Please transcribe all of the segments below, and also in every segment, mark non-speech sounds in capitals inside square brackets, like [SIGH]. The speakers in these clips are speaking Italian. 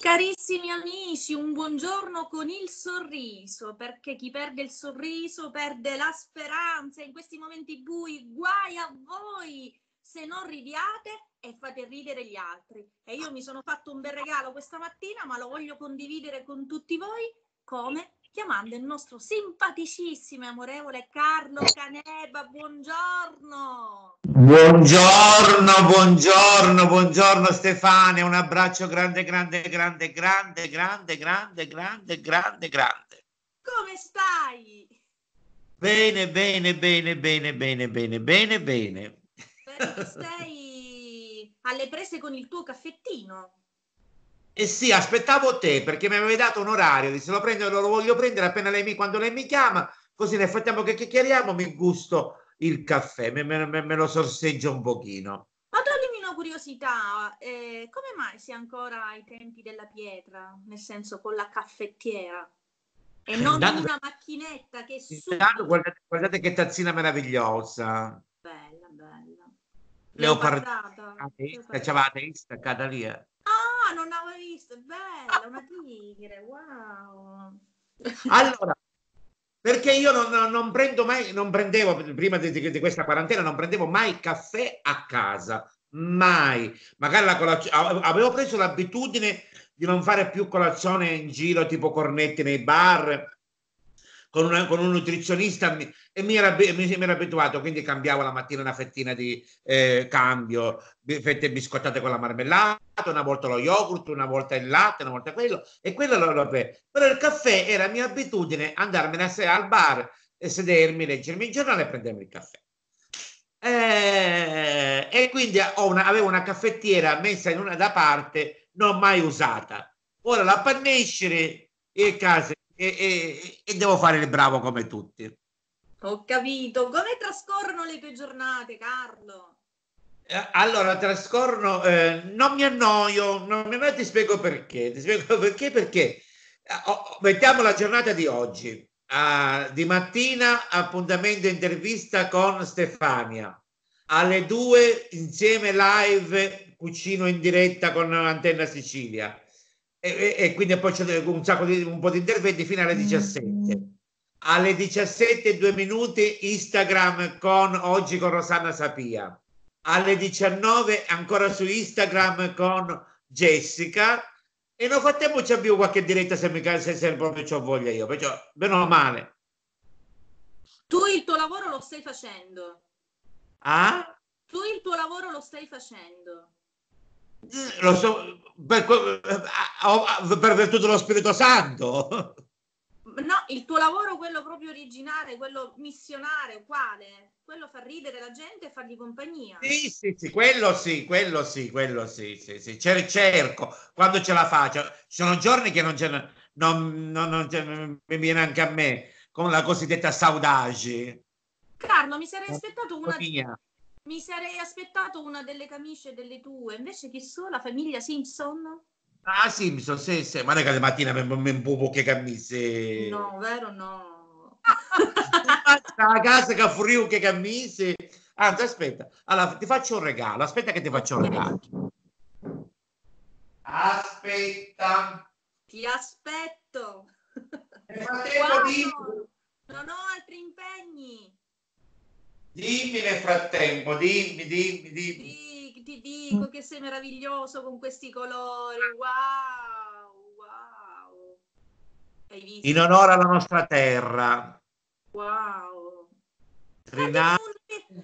Carissimi amici, un buongiorno con il sorriso, perché chi perde il sorriso perde la speranza. In questi momenti bui, guai a voi se non ridiate e fate ridere gli altri. E io mi sono fatto un bel regalo questa mattina, ma lo voglio condividere con tutti voi come chiamando il nostro simpaticissimo e amorevole Carlo Caneba. Buongiorno. Buongiorno, buongiorno, buongiorno Stefania, un abbraccio grande, grande, grande, grande, grande, grande, grande, grande, grande. Come stai? Bene, bene, bene, bene, bene, bene, bene, bene. Sei alle prese con il tuo caffettino. Eh sì, aspettavo te perché mi avevi dato un orario, disse lo prendo, lo voglio prendere appena lei mi, quando lei mi chiama, così nel frattempo che chiacchieriamo mi gusto il caffè, me, me, me lo sorseggio un pochino. Ma toglimi una curiosità, eh, come mai si è ancora ai tempi della pietra, nel senso con la caffettiera? E eh, non intanto, una macchinetta che su... Guardate, guardate, che tazzina meravigliosa. Bella, bella. Leopardata. C'aveva la testa, staccata lì. Eh non l'avevo visto, è bella, una tigre, wow. Allora, perché io non, non, prendo mai, non prendevo prima di, di, questa quarantena, non prendevo mai caffè a casa, mai. Magari la colazione, avevo preso l'abitudine di non fare più colazione in giro, tipo cornetti nei bar, con, una, con un nutrizionista e mi era, mi, mi era, abituato, quindi cambiavo la mattina una fettina di eh, cambio, fette biscottate con la marmellata, una volta lo yogurt, una volta il latte, una volta quello, e quello lo, lo Però il caffè era mia abitudine andarmene a sera al bar e sedermi, leggermi il giornale e prendermi il caffè. Eh, e quindi una, avevo una caffettiera messa in una da parte, non mai usata. Ora la pannescere e casa e, e, e devo fare il bravo come tutti. Ho capito. Come trascorrono le tue giornate, Carlo? Eh, allora, trascorrono, eh, non mi annoio, non mi annoio, ti spiego perché. Ti spiego perché, perché oh, mettiamo la giornata di oggi. Uh, di mattina appuntamento intervista con Stefania. Alle due insieme live cucino in diretta con Antenna Sicilia e, e, quindi poi c'è un, sacco di, un po' di interventi fino alle 17. Mm. Alle 17 due minuti Instagram con oggi con Rosanna Sapia. Alle 19 ancora su Instagram con Jessica e nel frattempo c'è più qualche diretta se, mi, se, se proprio ho voglia io, perciò bene o male. Tu il tuo lavoro lo stai facendo. Ah? Tu il tuo lavoro lo stai facendo. Lo so, per, per virtù dello Spirito Santo. No, il tuo lavoro, quello proprio originale, quello missionario, quale? Quello fa ridere la gente e fargli compagnia. Sì, sì, sì, quello sì, quello sì, quello sì, sì, sì. cerco quando ce la faccio. Ci sono giorni che non, ce ne, non, non, non mi viene anche a me, con la cosiddetta saudade. Carlo, mi sarei aspettato una, mi sarei aspettato una delle camicie delle tue, invece chi so, la famiglia Simpson? Ah, Simpson, sì, sì, ma non è che la mattina mi, mi impupo che camicie. No, vero no. a casa che furiu che camicie. Anzi, aspetta, allora ti faccio un regalo, aspetta che ti faccio un regalo. Aspetta. Ti aspetto. Wow, non ho altri impegni. Dimmi nel frattempo, dimmi, dimmi, dimmi. Sì, ti dico che sei meraviglioso con questi colori. Wow, wow. Hai visto? In onore alla nostra terra. Wow. Rinaldo.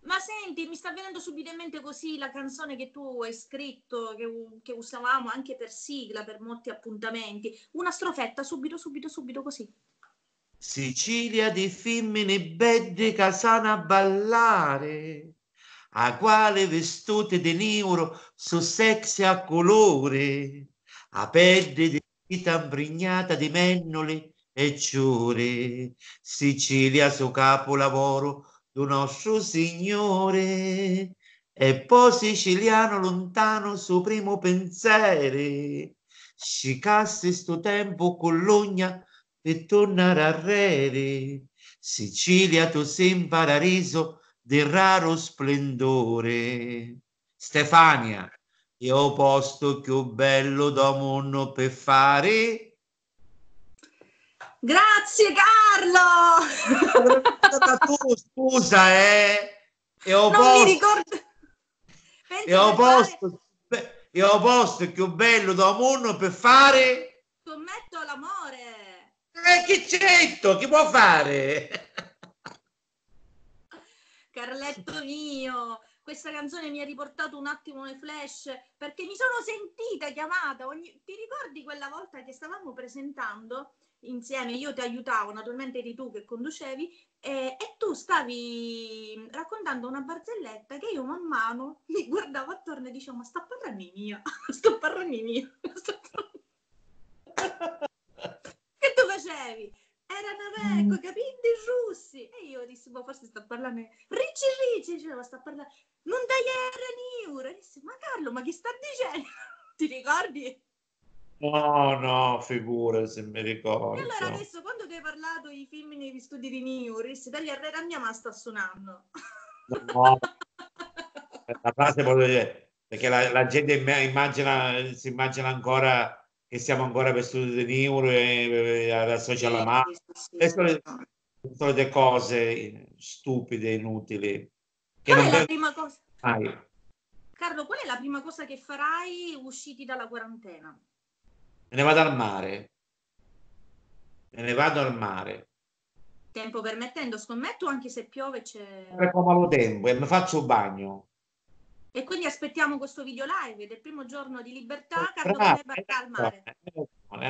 Ma senti, mi sta venendo subito in mente così la canzone che tu hai scritto, che, che, usavamo anche per sigla, per molti appuntamenti. Una strofetta, subito, subito, subito così. Sicilia di femmine belle che sanno a ballare, a quale vestute di nero su sexy a colore, a pelle di vita impregnata di mennole e ciure, Sicilia su capolavoro del nostro Signore, e poi siciliano lontano su primo pensiero, scicasse sto tempo con l'ogna e tornare a Rere. Sicilia tu sei in paradiso di raro splendore. Stefania, Io ho posto più bello da mondo per fare. Grazie Carlo! tu, scusa, eh. E ho non posto, mi ricordo. E ho per fare- posto, e ho posto più bello da mondo per fare. Scommetto l'amore. Eh, chi c'etto? Chi può fare? Carletto mio, questa canzone mi ha riportato un attimo nei flash perché mi sono sentita chiamata. ogni- Ti ricordi quella volta che stavamo presentando insieme? Io ti aiutavo, naturalmente eri tu che conducevi e, e tu stavi raccontando una barzelletta che io man mano [LAUGHS] mi guardavo attorno e dicevo: Ma sta parlando mia, sto parlando di mia. [LAUGHS] sto parlando-" che facevi? Erano ecco, capite russi. E io dissi, boh, forse sta parlando. Ricci Ricci, diceva, sta parlando. Non dai era. E dissi, ma Carlo, ma chi sta dicendo? [LAUGHS] Ti ricordi? No, no, figura se mi E ricordo. allora adesso, quando ti hai parlato i film negli studi di Niura, dissi, dagli a mia ma sta suonando. No, la frase dire, perché la, la gente imma- immagina, si immagina ancora che siamo ancora per studio di Neuro e, e associa la mano. Sì, sì. Le le solite cose stupide, inutili, Qual è la devono prima cosa? mai. Carlo, qual è la prima cosa che farai usciti dalla quarantena? Me ne vado al mare. Me ne vado al mare. Tempo permettendo, scommetto, anche se piove c'è... Comodo tempo e mi faccio un bagno. E quindi aspettiamo questo video live del primo giorno di libertà, hai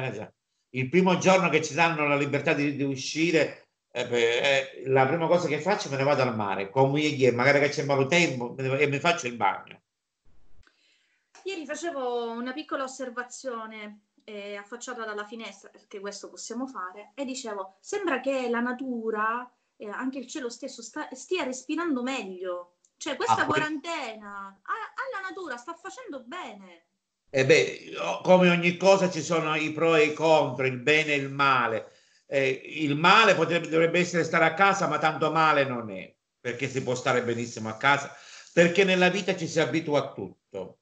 ragione. Il primo giorno che ci danno la libertà di, di uscire, eh, eh, la prima cosa che faccio me ne vado al mare, con ieri, magari che c'è malo tempo, e mi faccio il bagno. Ieri facevo una piccola osservazione eh, affacciata dalla finestra, perché questo possiamo fare, e dicevo, sembra che la natura, eh, anche il cielo stesso, sta- stia respirando meglio. Cioè questa Ah, quarantena alla natura sta facendo bene. E beh, o- come ogni cosa ci sono i pro e i contro, il bene e il male. Eh, il male potrebbe, dovrebbe essere stare a casa, ma tanto male non è, perché si può stare benissimo a casa, perché nella vita ci si abitua a tutto.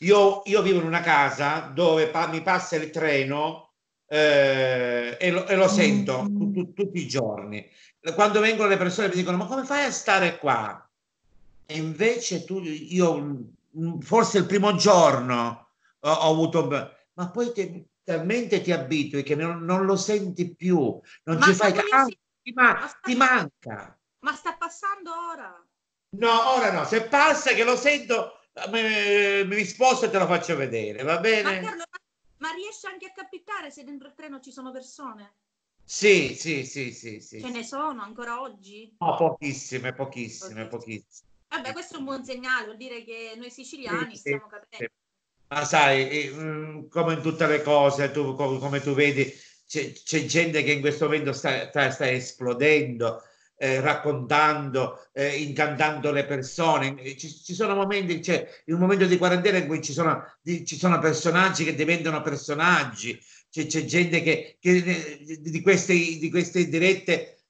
Io, io vivo in una casa dove pa- mi passa il treno eh, e, lo, e lo sento tu- tu- tutti i giorni. Quando vengono le persone mi dicono: Ma come fai a stare qua? E invece tu, io mm, forse il primo giorno ho, ho avuto, ma poi te- talmente ti abitui che non, non lo senti più, non Ma ci fai caso, si- ti, ma- ma sta- ti manca. Ma sta passando ora. No, ora no, se passa che lo sento, mi, mi sposto e te lo faccio vedere, va Ma, bene? Carlo, ma, ma riesci anche a capitare se dentro il treno ci sono persone? Sì, sì, sì, sì, sì. Ce ne sono ancora oggi? No, pochissime, pochissime, pochissime. Vabbè, questo è un buon segnale, vuol dire che noi siciliani Sì, stiamo capendo. Ma sai, mm, come in tutte le cose, tu, come, tu vedi, c'è, c'è gente che in questo momento sta, sta- sta esplodendo, eh, raccontando, eh, incantando le persone. Eh, Ci, ci sono momenti, c'è un momento di quarantena in cui ci sono, ci sono personaggi che diventano personaggi, c'è, c'è gente che, che di, queste, di queste dirette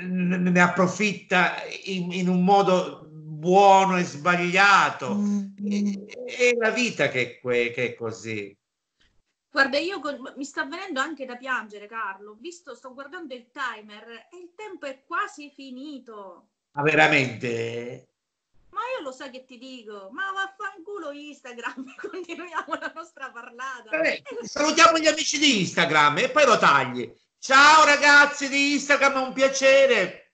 ne approfitta in, in un modo buono e sbagliato. È, è la vita che è, que- che è così. Guarda, io con- mi sta venendo anche da piangere, Carlo. Visto, sto guardando il timer e il tempo è quasi finito. Ma veramente? Ma io lo sai che ti dico, ma vaffanculo Instagram, [LAUGHS] continuiamo la nostra parlata. Vabbè, salutiamo gli amici di Instagram e poi lo tagli. Ciao ragazzi di Instagram, è un piacere.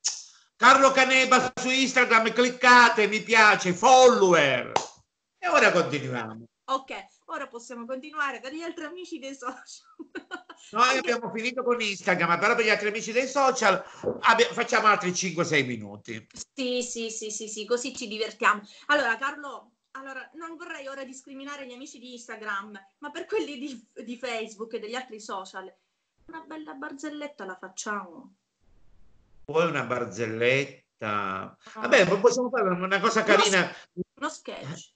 Carlo Caneba su Instagram, cliccate, mi piace, follower. E ora continuiamo. Ok, ora possiamo continuare per gli altri amici dei social. [LAUGHS] Noi abbiamo finito con Instagram, però per gli altri amici dei social facciamo altri 5-6 minuti. Sì, sì, sì, sì, sì, così ci divertiamo. Allora, Carlo, allora, non vorrei ora discriminare gli amici di Instagram, ma per quelli di, di Facebook e degli altri social, una bella barzelletta la facciamo. Poi una barzelletta. Vabbè, poi possiamo fare una cosa carina. Uno sketch.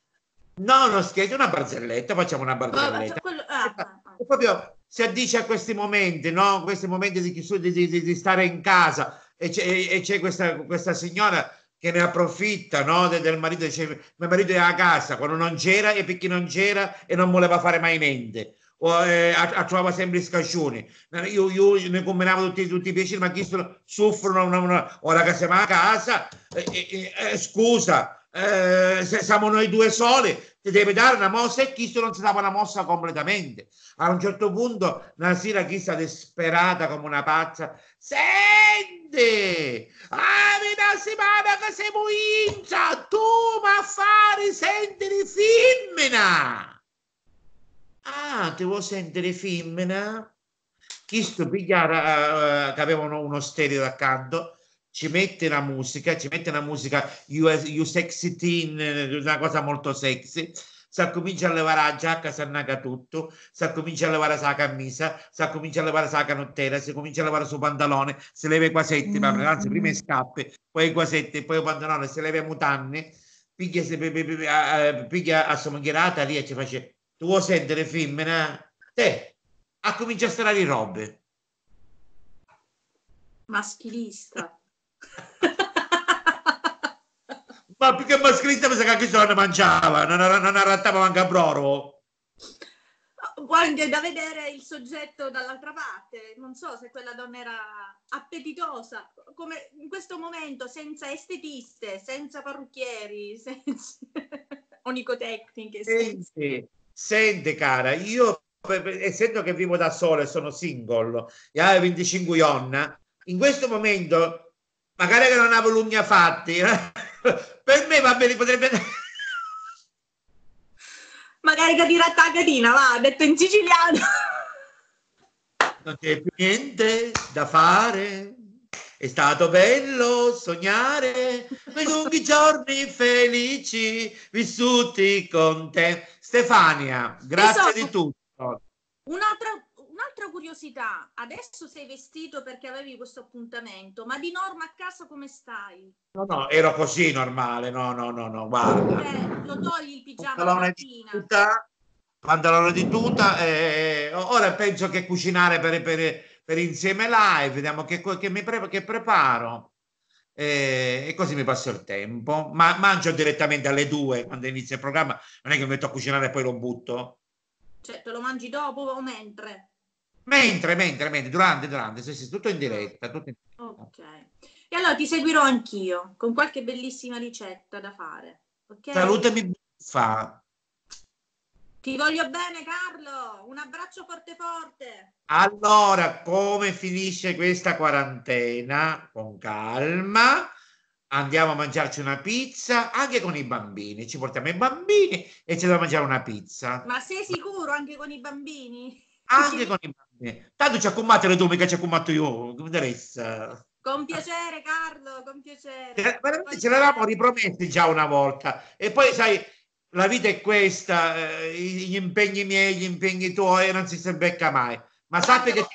No, no, scherzo, una barzelletta, facciamo una Vabbè, barzelletta. quello- ah, ah, ah. Proprio si addice a questi momenti, no? Questi momenti di, di, di- di stare in casa e c'è, e c'è questa, questa signora che ne approfitta no, del marito, dice mio marito è a casa quando non c'era e perché non c'era e non voleva fare mai niente. O eh, trovava sempre scaccioni. Io, io ne combinavo tutti, tutti i piaceri ma chi soffrono una, una, ora che siamo a casa eh, eh, eh scusa eh, siamo noi due soli ti deve dare una mossa e chi non si dava una mossa completamente. A un certo punto una sera chi sta disperata come una pazza. Senti ah mi settimana che siamo in tu ma fare sentire femmina. Ah ti vuoi sentire femmina? Chi sto pigliare uh, che avevano uno stereo accanto ci mette la musica, ci mette la musica you, you sexy teen, una cosa molto sexy, si comincia a levare la giacca, si annaga tutto, si comincia a levare la camisa, si comincia a levare la canottera, si comincia a levare il suo pantalone, si leva i quasetti, mm-hmm. anzi prima i scappi, poi i quasetti, poi il pantalone, si leva i mutanni, piglia, piglia, piglia a somigliata lì e ci face, tu vuoi sentire femmina? Te, a cominciare a stare le robe. Maschilista. [LAUGHS] Ma più che maschilista mi sa che anche se non ne mangiava, non, non arrattava manca broro. Guarda, da vedere il soggetto dall'altra parte, non so se quella donna era appetitosa, come in questo momento, senza estetiste, senza parrucchieri, [LAUGHS] senza onicotecniche. Senti, senti cara, io essendo che vivo da sola e sono single, e ho 25 anni, in questo momento magari che non avevo l'ugna fatti, eh? [LAUGHS] per me va bene, potrebbe... magari che tira a va, detto in siciliano. non c'è più niente da fare. È stato bello sognare quei lunghi giorni felici vissuti con te. Stefania, grazie esatto. di tutto. Un'altra un'altra curiosità, adesso sei vestito perché avevi questo appuntamento, ma di norma a casa come stai? No, no, ero così normale, no, no, no, no, guarda. Eh, lo togli il pigiama pantalone di tuta, pantalone di tuta, eh, ora penso che cucinare per, per, per insieme live, vediamo che, che, mi pre, che preparo. Eh, e così mi passo il tempo, ma mangio direttamente alle due quando inizia il programma, non è che mi metto a cucinare e poi lo butto. Cioè, te lo mangi dopo o mentre? Mentre, mentre, mentre, durante, durante, sì, sì, tutto in diretta. Tutto in diretta. Ok. E allora ti seguirò anch'io con qualche bellissima ricetta da fare. Okay? Salutami, fa. Ti voglio bene, Carlo. Un abbraccio forte forte. Allora, come finisce questa quarantena? Con calma. Andiamo a mangiarci una pizza anche con i bambini. Ci portiamo i bambini e ci da mangiare una pizza. Ma sei sicuro anche con i bambini? Anche con i bambini. Tanto ci ha combattuto le due, mica ci ha combattuto io. Come interessa? Con piacere, Carlo, con piacere. Eh, veramente ce l'avevamo ripromessi già una volta. E poi, sai, la vita è questa, eh, gli impegni miei, gli impegni tuoi, non si, si becca mai. Ma sappi che...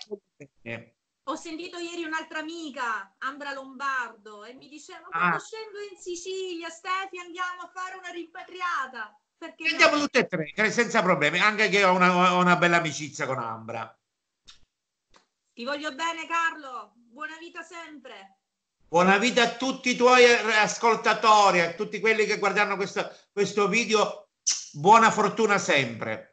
Ho sentito ieri un'altra amica, Ambra Lombardo, e mi diceva, quando ah. scendo in Sicilia, Stefi, andiamo a fare una rimpatriata. Perché Andiamo no? tutte e tre, senza problemi, anche che ho una, ho una bella amicizia con Ambra. Ti voglio bene Carlo, buona vita sempre. Buona vita a tutti i tuoi ascoltatori, a tutti quelli che guardano questo, questo video. Buona fortuna sempre.